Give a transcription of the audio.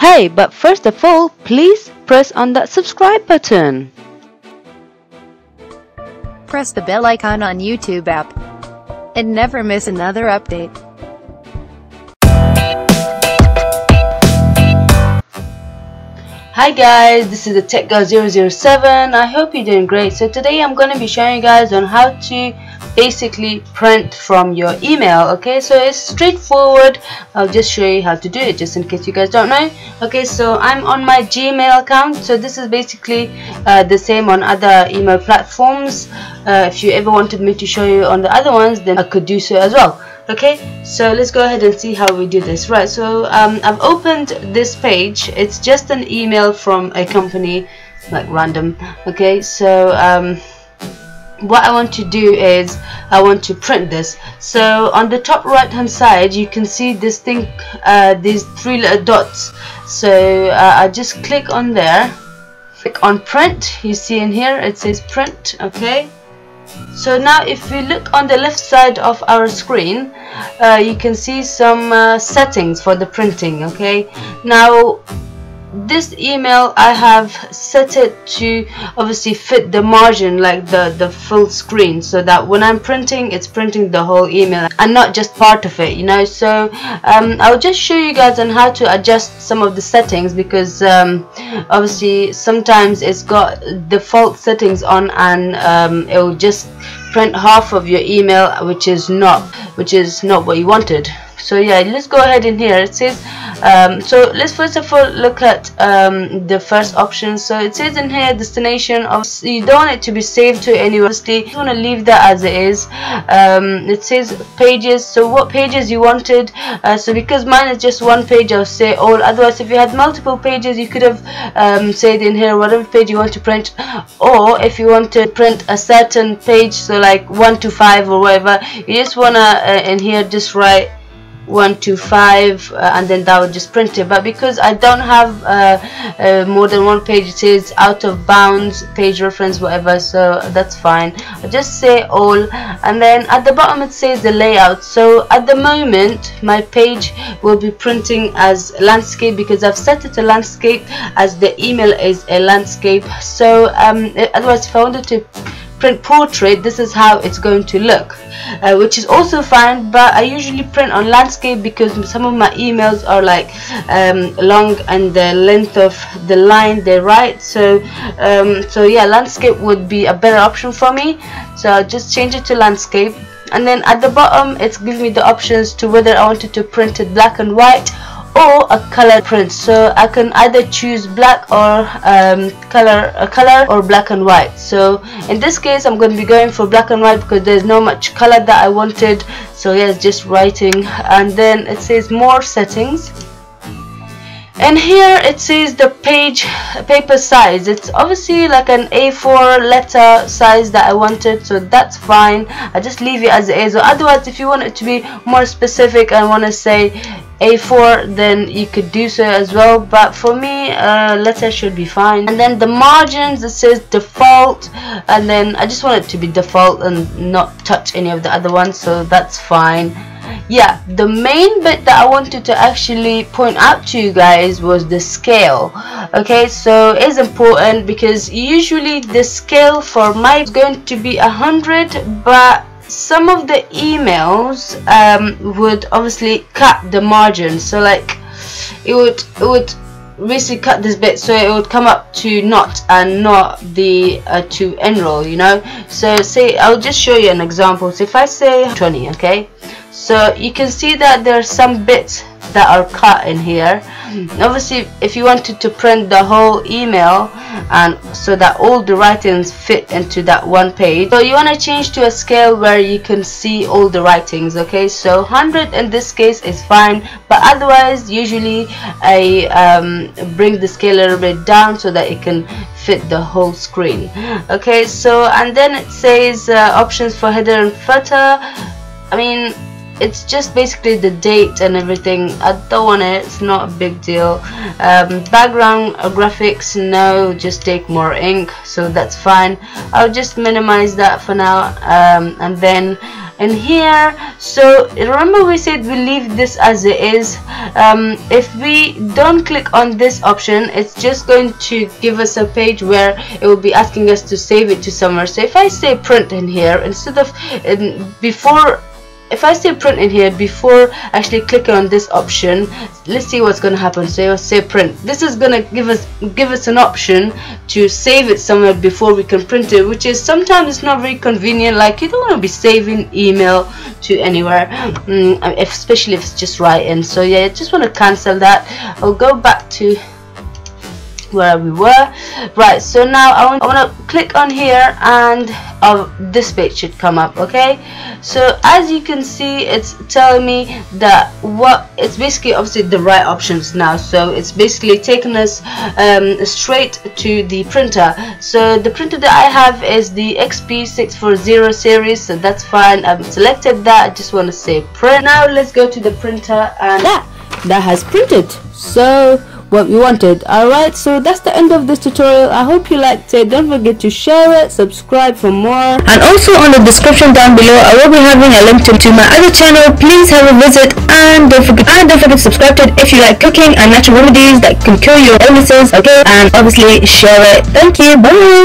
Hey, but first of all, please press on that subscribe button. Press the bell icon on YouTube app and never miss another update. Hi guys, this is the Tech Girl 007. I hope you're doing great. So today I'm going to be showing you guys on how to basically print from your email okay? So it's straightforward. I'll just show you how to do it just in case you guys don't know. Okay so I'm on my Gmail account. So this is basically uh, the same on other email platforms. Uh, if you ever wanted me to show you on the other ones then I could do so as well okay? So let's go ahead and see how we do this. Right so um, I've opened this page. It's just an email from a company like random okay? So um, what I want to do is I want to print this. So on the top right hand side you can see this thing uh, these three little dots. So uh, I just click on there. Click on print. You see in here it says print okay? So now if we look on the left side of our screen uh, you can see some uh, settings for the printing okay? Now this email I have set it to obviously fit the margin like the the full screen so that when I'm printing it's printing the whole email and not just part of it you know? So um, I'll just show you guys on how to adjust some of the settings because um, obviously sometimes it's got default settings on and um, it will just print half of your email which is not which is not what you wanted so yeah let's go ahead in here. It says um, so let's first of all look at um, the first option. So it says in here destination of you don't want it to be saved to anywhere obviously you want to leave that as it is. Um, it says pages. So what pages you wanted? Uh, so because mine is just one page I'll say all. Otherwise if you had multiple pages you could have um, said in here whatever page you want to print. Or if you want to print a certain page so like 1 to 5 or whatever you just want to uh, in here just write one to five uh, and then that would just print it. But because I don't have uh, uh, more than one page it says out of bounds page reference whatever so that's fine. I just say all and then at the bottom it says the layout. So at the moment my page will be printing as landscape because I've set it to landscape as the email is a landscape. So um, otherwise if I wanted to print portrait this is how it's going to look uh, which is also fine but I usually print on landscape because some of my emails are like um, long and the length of the line they write so um, so yeah landscape would be a better option for me so I'll just change it to landscape. And then at the bottom it's giving me the options to whether I wanted to print it black and white or a color print. So I can either choose black or um, color a color or black and white. So in this case I'm going to be going for black and white because there's no much color that I wanted. So yeah it's just writing. And then it says more settings. And here it says the page paper size. It's obviously like an A4 letter size that I wanted so that's fine. I just leave it as it is. Or otherwise if you want it to be more specific I want to say a4 then you could do so as well. But for me uh, letter should be fine. And then the margins it says default. And then I just want it to be default and not touch any of the other ones so that's fine. Yeah the main bit that I wanted to actually point out to you guys was the scale. Okay so it's important because usually the scale for my is going to be a hundred but some of the emails um, would obviously cut the margin. So like it would it would basically cut this bit so it would come up to not and not the uh, to enroll you know? So say I'll just show you an example. So if I say 20 okay? So you can see that there are some bits that are cut in here. Obviously if you wanted to print the whole email and so that all the writings fit into that one page. So you want to change to a scale where you can see all the writings okay? So 100 in this case is fine but otherwise usually I um, bring the scale a little bit down so that it can fit the whole screen okay? So and then it says uh, options for header and footer. I mean it's just basically the date and everything. I don't want it. It's not a big deal. Um, background graphics no just take more ink so that's fine. I'll just minimize that for now um, and then in here so remember we said we leave this as it is. Um, if we don't click on this option it's just going to give us a page where it will be asking us to save it to somewhere. So if I say print in here instead of in, before if I say print in here before actually clicking on this option let's see what's gonna happen. So say print. This is gonna give us give us an option to save it somewhere before we can print it which is sometimes it's not very convenient. Like you don't want to be saving email to anywhere mm, especially if it's just writing. So yeah I just want to cancel that. I'll go back to where we were. Right so now I want, I want to click on here and uh, this page should come up okay? So as you can see it's telling me that what it's basically obviously the right options now. So it's basically taking us um, straight to the printer. So the printer that I have is the XP640 series so that's fine. I've selected that. I just want to say print. Now let's go to the printer and that that has printed. So what we wanted. Alright so that's the end of this tutorial. I hope you liked it. Don't forget to share it subscribe for more. And also on the description down below i will be having a link to, to my other channel. Please have a visit and don't forget and don't forget to subscribe to it if you like cooking and natural remedies that can cure your illnesses okay? And obviously share it. Thank you. Bye